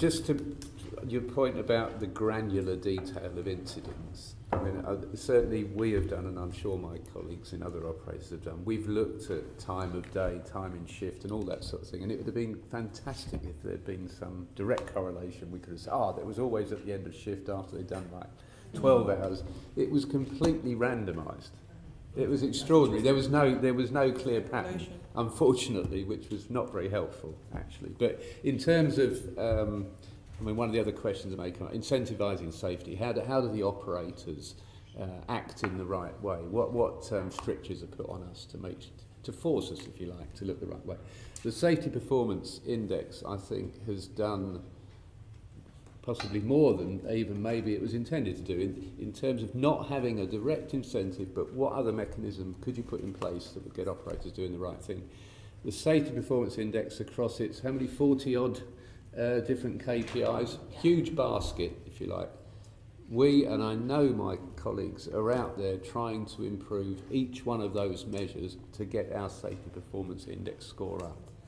just to your point about the granular detail of incidents, I mean, uh, certainly we have done, and I'm sure my colleagues in other operators have done, we've looked at time of day, time in shift, and all that sort of thing. And it would have been fantastic if there'd been some direct correlation. We could have said, ah, oh, that was always at the end of shift after they'd done like 12 hours. It was completely randomized. It was extraordinary. There was no, there was no clear pattern, unfortunately, which was not very helpful, actually. But in terms of, um, I mean, one of the other questions that may come up, incentivising safety, how do, how do the operators uh, act in the right way? What, what um, strictures are put on us to make, to force us, if you like, to look the right way? The Safety Performance Index, I think, has done possibly more than even maybe it was intended to do in, in terms of not having a direct incentive, but what other mechanism could you put in place that would get operators doing the right thing? The safety performance index across its how many 40 odd uh, different KPIs, huge basket, if you like. We, and I know my colleagues, are out there trying to improve each one of those measures to get our safety performance index score up.